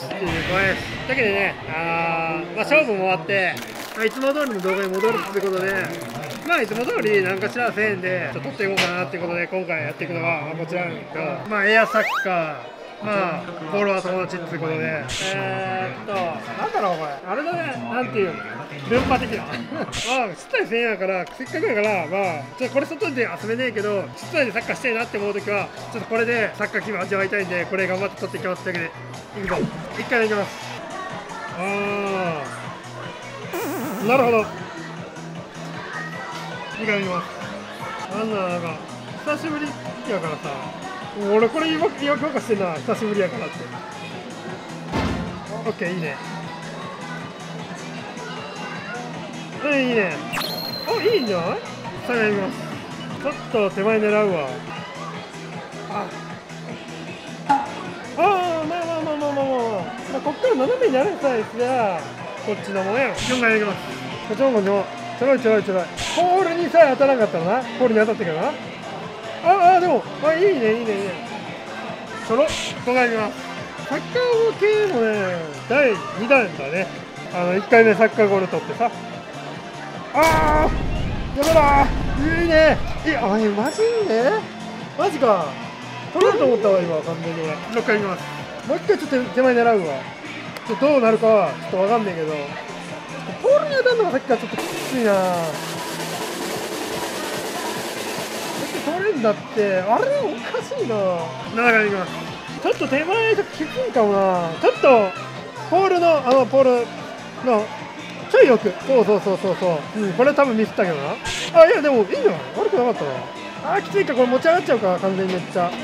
ちっていう声です。だけどねああ、まあ、勝負も終わって、まあ、いつも通りの動画に戻るということでまあいつも通り何かしら1000円でちょっと撮っていこうかなっていうことで今回やっていくのはまあこちらなんですけどまあエアサッカーまあ、フォロワー友達っていうことで、えー、っと、なんだろう、これ、あれだね、なんていうの、ルンパ的な、まあ、室内1000円やから、せっかくやから、まあ、ちょっとこれ、外で遊べねえけど、室内でサッカーしたいなって思うときは、ちょっとこれでサッカー気分味わいたいんで、これ頑張って取っていきますというわけで、いくぞ、一回目いきます。あー、なるほど、二回目いきます。なんだ、なんか、久しぶりやからさ。俺これ言い訳言い訳してんな。久しぶりやからって。オッケーいいね。うんいいね。おいいんじゃない？さあやります。ちょっと手前狙うわ。あ。あーまあまあまあまあまあまあ、まあ、こっから斜めになるさえすりゃこっちのもんや4回やります。こちょんこちょんちょろいちょろいちょろい。ポールにさえ当たらなかったらな。ポールに当たってからな。ああでもあいいねいいねいいね。ちょろっとがります。サッカー系もね第2弾だね。あの1回目サッカーゴール取ってさあーやめろ。ーいいね。えあれマジいいねマジか。取れると思ったわ今完全に。俺6回いきます。もう一回ちょっと手前狙うわ。ちょっとどうなるかはちょっとわかんないけど。ポールに当たるのがさっきからちょっときついな。取れんだって。あれおかしいな。7回いきます。ちょっと手前ちょっときついかもな。ちょっとポールのあのポールのちょいよく。そうそうそうそうそう、うん、これ多分ミスったけどな。あいやでもいいんじゃない悪くなかったなあーきついか。これ持ち上がっちゃうか。完全にめっちゃ。あれ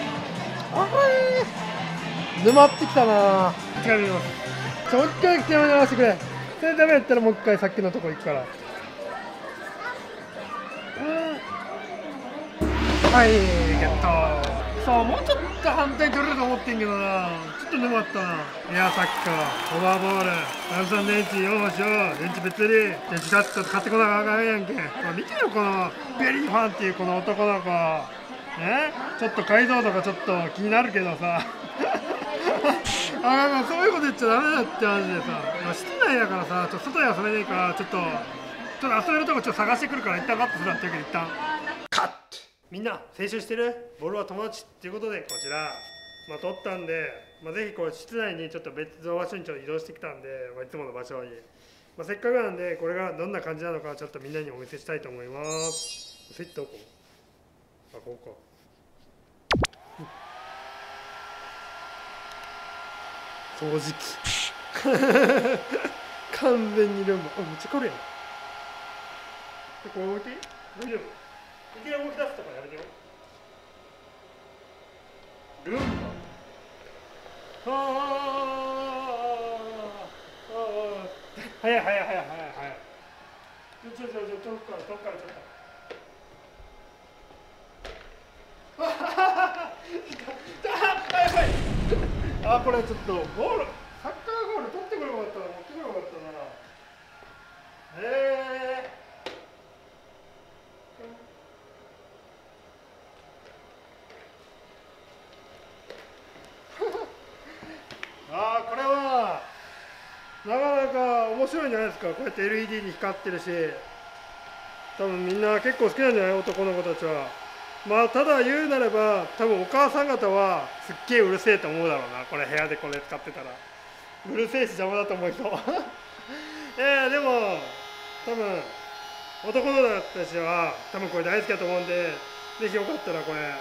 沼ってきたな。違います。ちょもう一回手前鳴らしてくれ。それダメやったらもう一回さっきのとこ行くから。うんはいゲットそうもうちょっと反対取れると思ってんけどな。ちょっと沼ったな。いやさっきからオーバーボール。炭酸電池よーし。よ電池別に電池シャッと買ってこなきゃあかんやんけ。これ見てよこのベリーファンっていうこの男の子。ねちょっと解像度がちょっと気になるけどさ。あなんかそういうこと言っちゃダメだって話でさ。室内だからさちょっと外で遊べねえからちょっとちょっと遊べるとこちょっと探してくるから一旦カットするわっていうけで一旦。みんな青春してる？ボールは友達っていうことでこちら。まあ撮ったんで、まあ、ぜひこう室内にちょっと別の場所にちょっと移動してきたんで、まあ、いつもの場所に、まあ、せっかくなんでこれがどんな感じなのかちょっとみんなにお見せしたいと思います。スイッチどこあここか。掃除機。完全にルンバあめっちゃ軽いやん。でこれ置いて大丈夫？いきなり動き出すとかやめてよ。ルンバ。あーあーああ早い早い早い早い。早いちょちょちょちょ遠くから遠くからちょっとあははははあやばいあこれちょっとゴール。サッカーゴール取ってくればよかったな。持ってくればよかったな。ええー。ああこれはなかなか面白いんじゃないですか。こうやって LED に光ってるし多分みんな結構好きなんじゃない？男の子たちは。まあただ言うなれば多分お母さん方はすっげえうるせえと思うだろうな。これ部屋でこれ使ってたら。うるせえし邪魔だと思う人。えー、でも多分男の子たちは多分これ大好きだと思うんでぜひよかったらこれ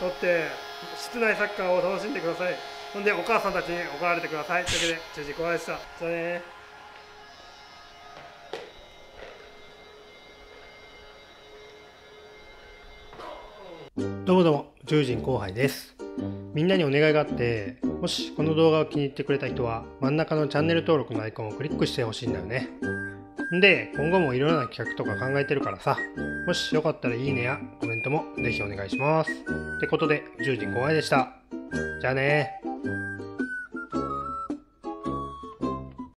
撮って室内サッカーを楽しんでください。ほんでお母さんたちに怒られてくださいというわけで中時小林でしたじゃあねどうもどうも、宇宙人後輩です。みんなにお願いがあって、もしこの動画を気に入ってくれた人は、真ん中のチャンネル登録のアイコンをクリックしてほしいんだよね。んで、今後もいろいろな企画とか考えてるからさ、もしよかったらいいねやコメントもぜひお願いします。ってことで、宇宙人後輩でした。じゃあね thank you